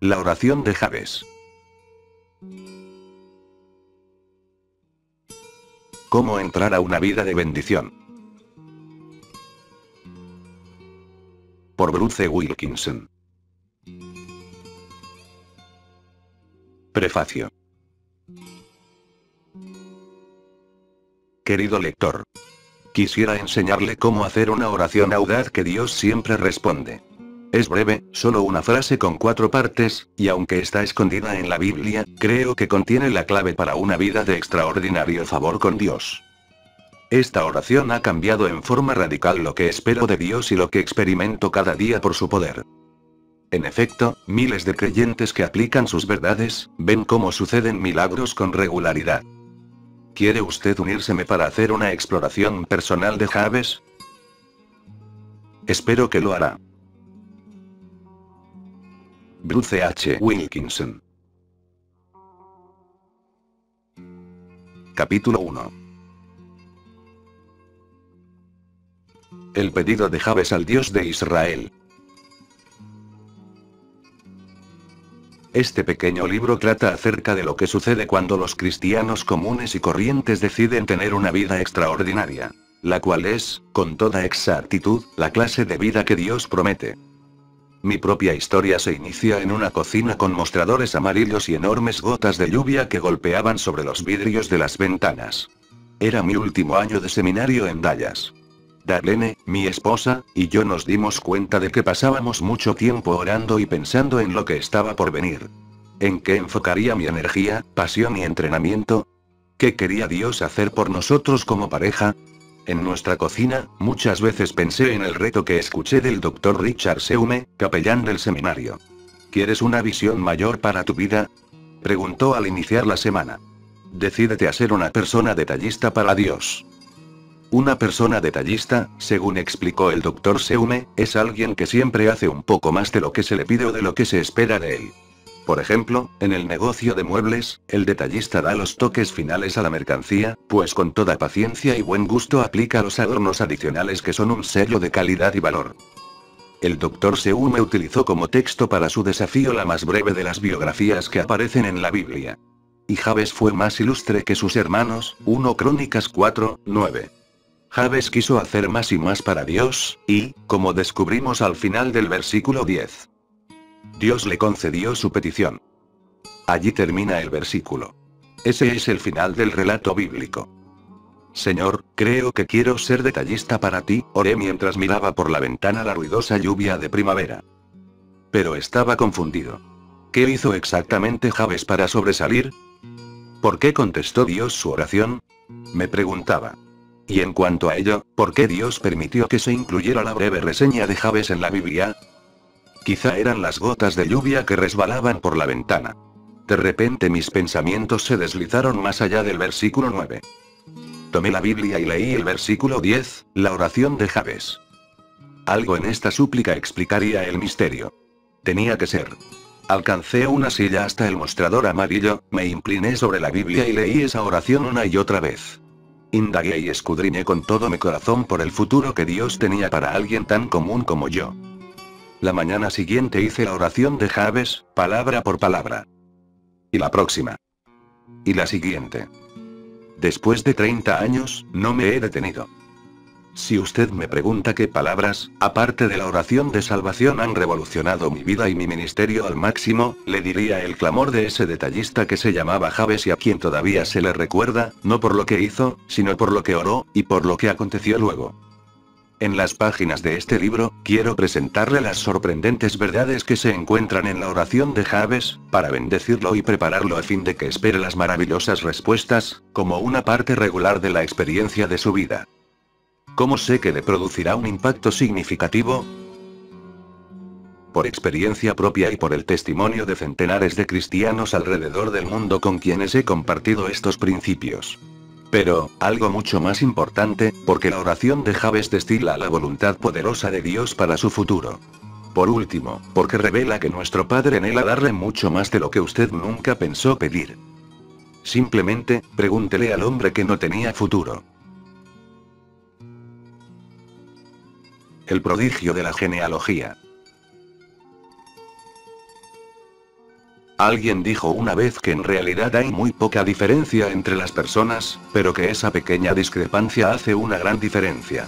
La oración de Javes. ¿Cómo entrar a una vida de bendición? Por Bruce Wilkinson. Prefacio. Querido lector. Quisiera enseñarle cómo hacer una oración audaz que Dios siempre responde. Es breve, solo una frase con cuatro partes, y aunque está escondida en la Biblia, creo que contiene la clave para una vida de extraordinario favor con Dios. Esta oración ha cambiado en forma radical lo que espero de Dios y lo que experimento cada día por su poder. En efecto, miles de creyentes que aplican sus verdades, ven cómo suceden milagros con regularidad. ¿Quiere usted unírseme para hacer una exploración personal de Javes? Espero que lo hará. Bruce H. Wilkinson. Capítulo 1. El pedido de Javes al Dios de Israel. Este pequeño libro trata acerca de lo que sucede cuando los cristianos comunes y corrientes deciden tener una vida extraordinaria. La cual es, con toda exactitud, la clase de vida que Dios promete. Mi propia historia se inicia en una cocina con mostradores amarillos y enormes gotas de lluvia que golpeaban sobre los vidrios de las ventanas. Era mi último año de seminario en Dallas. Darlene, mi esposa, y yo nos dimos cuenta de que pasábamos mucho tiempo orando y pensando en lo que estaba por venir. ¿En qué enfocaría mi energía, pasión y entrenamiento? ¿Qué quería Dios hacer por nosotros como pareja? En nuestra cocina, muchas veces pensé en el reto que escuché del Dr. Richard Seume, capellán del seminario. ¿Quieres una visión mayor para tu vida? Preguntó al iniciar la semana. Decídete a ser una persona detallista para Dios. Una persona detallista, según explicó el Dr. Seume, es alguien que siempre hace un poco más de lo que se le pide o de lo que se espera de él. Por ejemplo, en el negocio de muebles, el detallista da los toques finales a la mercancía, pues con toda paciencia y buen gusto aplica los adornos adicionales que son un sello de calidad y valor. El Dr. Seume utilizó como texto para su desafío la más breve de las biografías que aparecen en la Biblia. Y Javes fue más ilustre que sus hermanos, 1 Crónicas 4, 9. Javes quiso hacer más y más para Dios, y, como descubrimos al final del versículo 10, Dios le concedió su petición. Allí termina el versículo. Ese es el final del relato bíblico. Señor, creo que quiero ser detallista para ti, oré mientras miraba por la ventana la ruidosa lluvia de primavera. Pero estaba confundido. ¿Qué hizo exactamente Javes para sobresalir? ¿Por qué contestó Dios su oración? Me preguntaba. Y en cuanto a ello, ¿por qué Dios permitió que se incluyera la breve reseña de Javes en la Biblia? Quizá eran las gotas de lluvia que resbalaban por la ventana. De repente mis pensamientos se deslizaron más allá del versículo 9. Tomé la Biblia y leí el versículo 10, la oración de Javes. Algo en esta súplica explicaría el misterio. Tenía que ser. Alcancé una silla hasta el mostrador amarillo, me incliné sobre la Biblia y leí esa oración una y otra vez. Indagué y escudriñé con todo mi corazón por el futuro que Dios tenía para alguien tan común como yo. La mañana siguiente hice la oración de Javes, palabra por palabra. Y la próxima. Y la siguiente. Después de 30 años, no me he detenido. Si usted me pregunta qué palabras, aparte de la oración de salvación han revolucionado mi vida y mi ministerio al máximo, le diría el clamor de ese detallista que se llamaba Javes y a quien todavía se le recuerda, no por lo que hizo, sino por lo que oró, y por lo que aconteció luego. En las páginas de este libro, quiero presentarle las sorprendentes verdades que se encuentran en la oración de Javes, para bendecirlo y prepararlo a fin de que espere las maravillosas respuestas, como una parte regular de la experiencia de su vida. ¿Cómo sé que le producirá un impacto significativo? Por experiencia propia y por el testimonio de centenares de cristianos alrededor del mundo con quienes he compartido estos principios. Pero, algo mucho más importante, porque la oración de Javes destila la voluntad poderosa de Dios para su futuro. Por último, porque revela que nuestro Padre anhela darle mucho más de lo que usted nunca pensó pedir. Simplemente, pregúntele al hombre que no tenía futuro. El prodigio de la genealogía. Alguien dijo una vez que en realidad hay muy poca diferencia entre las personas, pero que esa pequeña discrepancia hace una gran diferencia.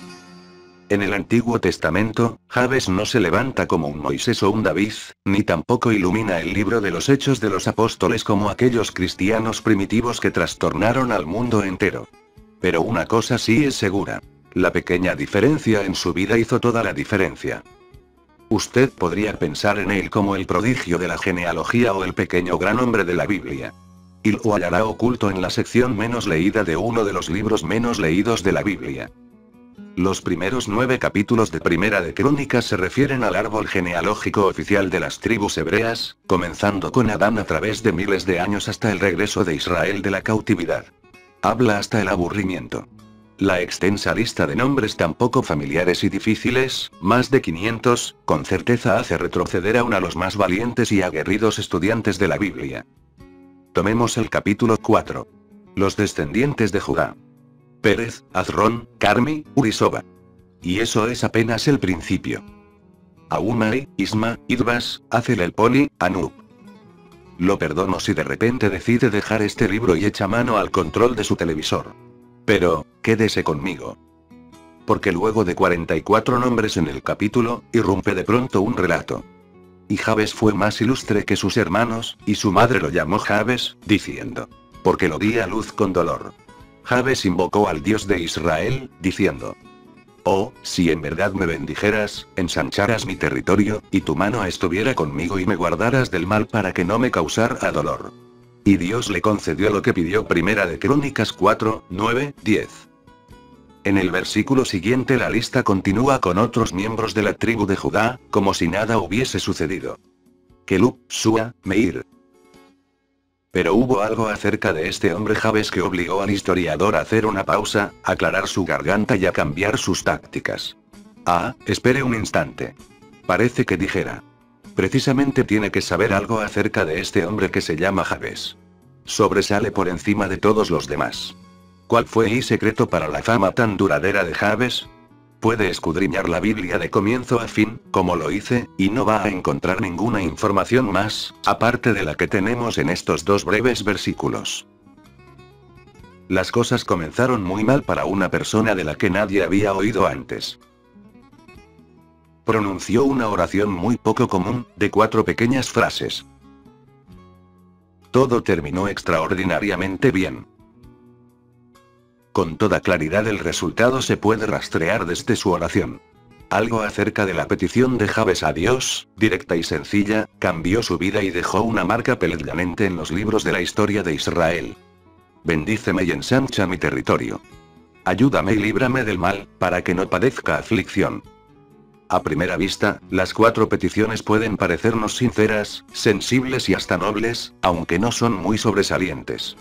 En el Antiguo Testamento, Javes no se levanta como un Moisés o un David, ni tampoco ilumina el libro de los hechos de los apóstoles como aquellos cristianos primitivos que trastornaron al mundo entero. Pero una cosa sí es segura. La pequeña diferencia en su vida hizo toda la diferencia. Usted podría pensar en él como el prodigio de la genealogía o el pequeño gran hombre de la Biblia. Y lo hallará oculto en la sección menos leída de uno de los libros menos leídos de la Biblia. Los primeros nueve capítulos de Primera de Crónicas se refieren al árbol genealógico oficial de las tribus hebreas, comenzando con Adán a través de miles de años hasta el regreso de Israel de la cautividad. Habla hasta el aburrimiento. La extensa lista de nombres tan poco familiares y difíciles, más de 500, con certeza hace retroceder aún a los más valientes y aguerridos estudiantes de la Biblia. Tomemos el capítulo 4. Los descendientes de Judá. Pérez, Azrón, Carmi, Urisoba. Y eso es apenas el principio. Aumai, Isma, Idbas, Azel el Poli, Anub. Lo perdono si de repente decide dejar este libro y echa mano al control de su televisor. Pero, quédese conmigo. Porque luego de 44 nombres en el capítulo, irrumpe de pronto un relato. Y Jabes fue más ilustre que sus hermanos, y su madre lo llamó Jabes, diciendo. Porque lo di a luz con dolor. Jabes invocó al Dios de Israel, diciendo. Oh, si en verdad me bendijeras, ensancharas mi territorio, y tu mano estuviera conmigo y me guardaras del mal para que no me causara dolor. Y Dios le concedió lo que pidió Primera de Crónicas 4, 9, 10. En el versículo siguiente la lista continúa con otros miembros de la tribu de Judá, como si nada hubiese sucedido. Kelub, Sua, Meir. Pero hubo algo acerca de este hombre Javes que obligó al historiador a hacer una pausa, aclarar su garganta y a cambiar sus tácticas. Ah, espere un instante. Parece que dijera. Precisamente tiene que saber algo acerca de este hombre que se llama Javes. Sobresale por encima de todos los demás. ¿Cuál fue y secreto para la fama tan duradera de Javes? Puede escudriñar la Biblia de comienzo a fin, como lo hice, y no va a encontrar ninguna información más, aparte de la que tenemos en estos dos breves versículos. Las cosas comenzaron muy mal para una persona de la que nadie había oído antes. Pronunció una oración muy poco común, de cuatro pequeñas frases. Todo terminó extraordinariamente bien. Con toda claridad el resultado se puede rastrear desde su oración. Algo acerca de la petición de Javes a Dios, directa y sencilla, cambió su vida y dejó una marca peleznante en los libros de la historia de Israel. Bendíceme y ensancha mi territorio. Ayúdame y líbrame del mal, para que no padezca aflicción. A primera vista, las cuatro peticiones pueden parecernos sinceras, sensibles y hasta nobles, aunque no son muy sobresalientes.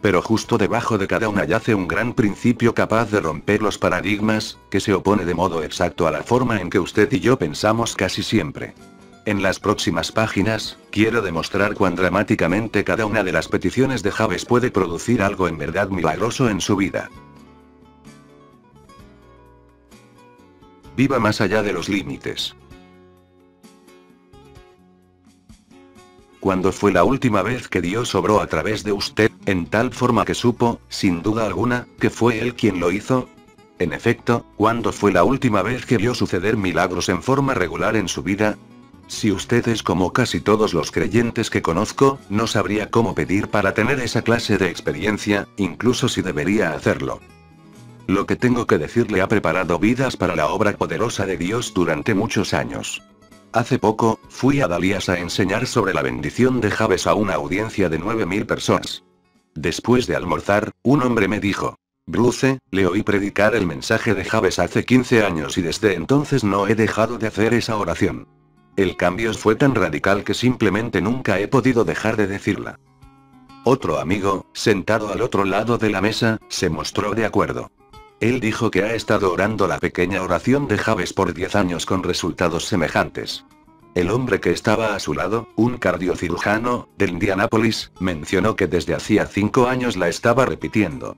Pero justo debajo de cada una yace un gran principio capaz de romper los paradigmas, que se opone de modo exacto a la forma en que usted y yo pensamos casi siempre. En las próximas páginas, quiero demostrar cuán dramáticamente cada una de las peticiones de Javes puede producir algo en verdad milagroso en su vida. Viva más allá de los límites. ¿Cuándo fue la última vez que Dios obró a través de usted, en tal forma que supo, sin duda alguna, que fue Él quien lo hizo? En efecto, ¿cuándo fue la última vez que vio suceder milagros en forma regular en su vida? Si usted es como casi todos los creyentes que conozco, no sabría cómo pedir para tener esa clase de experiencia, incluso si debería hacerlo. Lo que tengo que decirle ha preparado vidas para la obra poderosa de Dios durante muchos años. Hace poco, fui a Dalías a enseñar sobre la bendición de Javes a una audiencia de 9.000 personas. Después de almorzar, un hombre me dijo, Bruce, le oí predicar el mensaje de Javes hace 15 años y desde entonces no he dejado de hacer esa oración. El cambio fue tan radical que simplemente nunca he podido dejar de decirla. Otro amigo, sentado al otro lado de la mesa, se mostró de acuerdo. Él dijo que ha estado orando la pequeña oración de Javes por 10 años con resultados semejantes. El hombre que estaba a su lado, un cardiocirujano, de Indianápolis, mencionó que desde hacía 5 años la estaba repitiendo.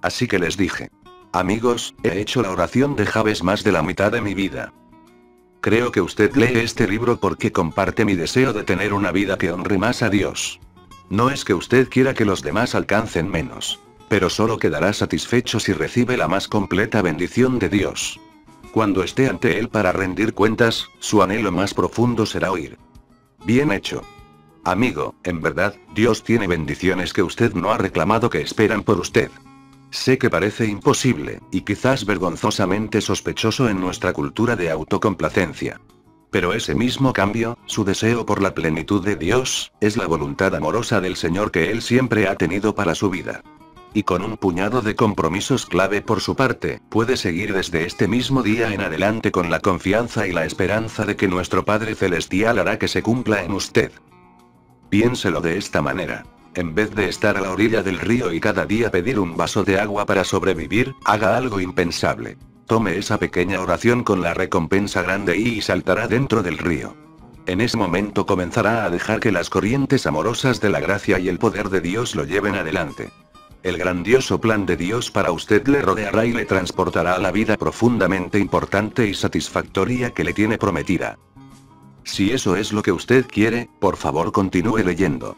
Así que les dije. Amigos, he hecho la oración de Javes más de la mitad de mi vida. Creo que usted lee este libro porque comparte mi deseo de tener una vida que honre más a Dios. No es que usted quiera que los demás alcancen menos. Pero solo quedará satisfecho si recibe la más completa bendición de Dios. Cuando esté ante Él para rendir cuentas, su anhelo más profundo será oír. Bien hecho. Amigo, en verdad, Dios tiene bendiciones que usted no ha reclamado que esperan por usted. Sé que parece imposible, y quizás vergonzosamente sospechoso en nuestra cultura de autocomplacencia. Pero ese mismo cambio, su deseo por la plenitud de Dios, es la voluntad amorosa del Señor que Él siempre ha tenido para su vida. Y con un puñado de compromisos clave por su parte, puede seguir desde este mismo día en adelante con la confianza y la esperanza de que nuestro Padre Celestial hará que se cumpla en usted. Piénselo de esta manera. En vez de estar a la orilla del río y cada día pedir un vaso de agua para sobrevivir, haga algo impensable. Tome esa pequeña oración con la recompensa grande y saltará dentro del río. En ese momento comenzará a dejar que las corrientes amorosas de la gracia y el poder de Dios lo lleven adelante. El grandioso plan de Dios para usted le rodeará y le transportará a la vida profundamente importante y satisfactoria que le tiene prometida. Si eso es lo que usted quiere, por favor continúe leyendo.